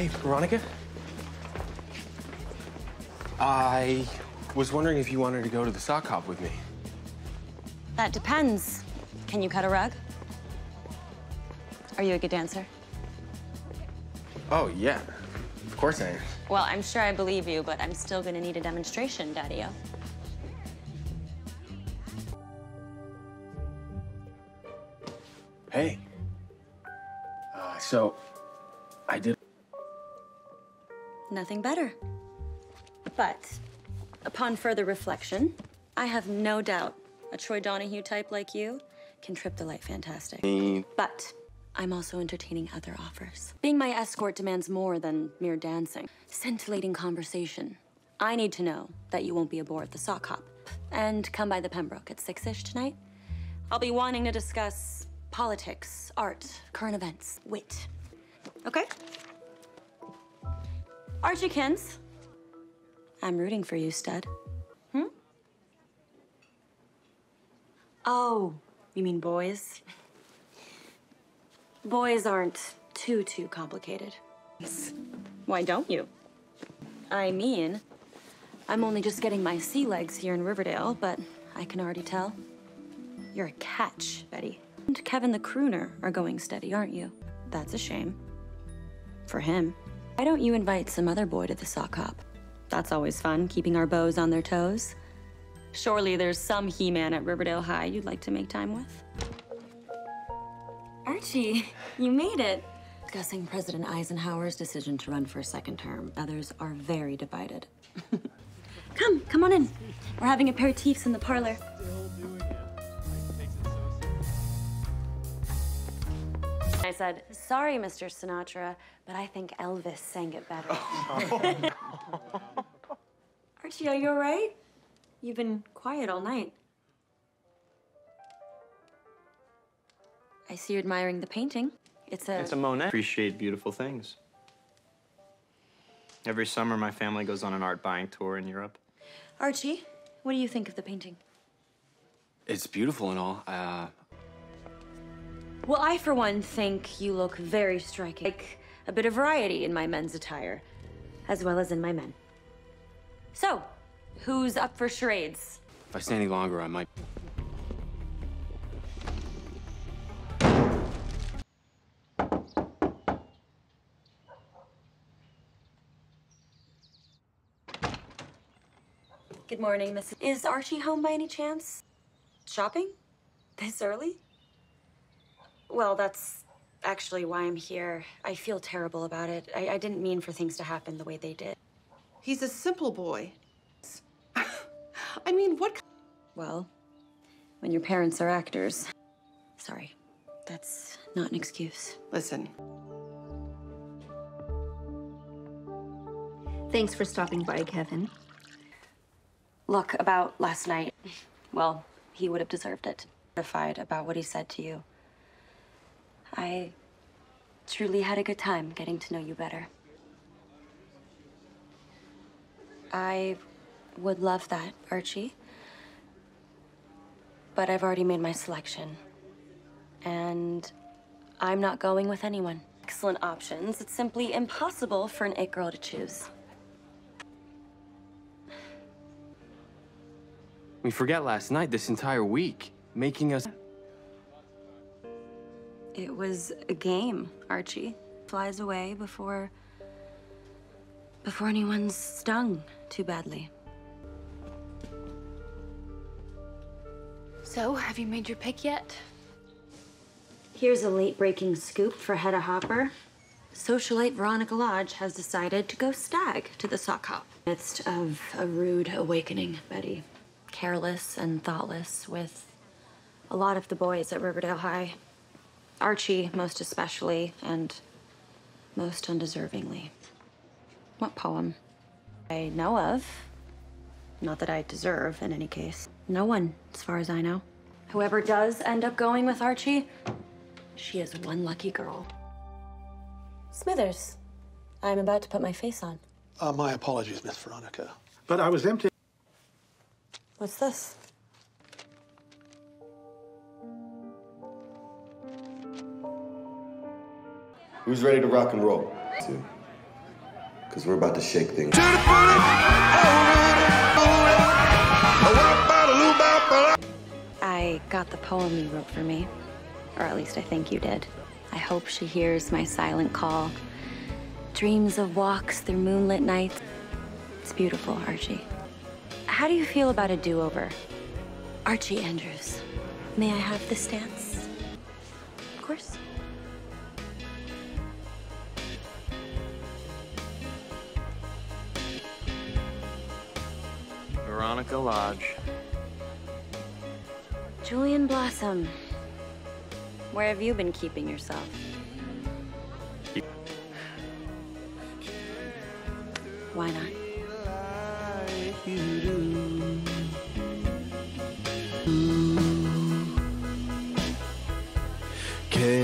Hey, Veronica. I was wondering if you wanted to go to the sock hop with me. That depends. Can you cut a rug? Are you a good dancer? Oh, yeah. Of course I am. Well, I'm sure I believe you, but I'm still gonna need a demonstration, Daddy-o. Hey. Uh, so, I did. Nothing better. But upon further reflection, I have no doubt a Troy Donahue type like you can trip the light fantastic. But I'm also entertaining other offers. Being my escort demands more than mere dancing. Scintillating conversation. I need to know that you won't be aboard the sock hop. And come by the Pembroke at 6-ish tonight. I'll be wanting to discuss politics, art, current events, wit. Okay? Archiekins. I'm rooting for you, stud. Hmm? Oh, you mean boys? Boys aren't too, too complicated. Why don't you? I mean, I'm only just getting my sea legs here in Riverdale, but I can already tell. You're a catch, Betty. And Kevin the crooner are going steady, aren't you? That's a shame. For him. Why don't you invite some other boy to the sock hop? That's always fun, keeping our beaus on their toes. Surely there's some He-Man at Riverdale High you'd like to make time with. Archie, you made it. Discussing President Eisenhower's decision to run for a second term. Others are very divided. come, come on in. We're having aperitifs in the parlor. Said, sorry, Mr. Sinatra, but I think Elvis sang it better. Archie, are you all right? You've been quiet all night. I see you're admiring the painting. It's a... It's a Monet. Appreciate beautiful things. Every summer, my family goes on an art buying tour in Europe. Archie, what do you think of the painting? It's beautiful and all. Uh, Well, I, for one, think you look very striking. Like a bit of variety in my men's attire, as well as in my men. So, who's up for charades? if I stay any longer, I might. Good morning, Mrs. Is Archie home by any chance? Shopping? This early? Well, that's actually why I'm here. I feel terrible about it. I, I didn't mean for things to happen the way they did. He's a simple boy. I mean, what? Well, when your parents are actors. Sorry, that's not an excuse. Listen, Thanks for stopping by, Kevin. Look, about last night, well, he would have deserved it. Mortified about what he said to you. I truly had a good time getting to know you better. I would love that, Archie. But I've already made my selection. And I'm not going with anyone. Excellent options. It's simply impossible for an it girl to choose. We forget last night, this entire week, making us. It was a game, Archie. Flies away before. before anyone's stung too badly. So, have you made your pick yet? Here's a late breaking scoop for Hedda Hopper. Socialite Veronica Lodge has decided to go stag to the sock hop. Midst of a rude awakening, Betty. Careless and thoughtless with a lot of the boys at Riverdale High. Archie, most especially, and most undeservingly. What poem? I know of. Not that I deserve, in any case. No one, as far as I know. Whoever does end up going with Archie, she is one lucky girl. Smithers, I'm about to put my face on. Uh, my apologies, Miss Veronica. But I was empty. What's this? Who's ready to rock and roll? because we're about to shake things. I got the poem you wrote for me. Or at least I think you did. I hope she hears my silent call. Dreams of walks through moonlit nights. It's beautiful, Archie. How do you feel about a do-over? Archie Andrews, may I have this dance? Of course. Veronica Lodge. Julian Blossom. Where have you been keeping yourself? Why not?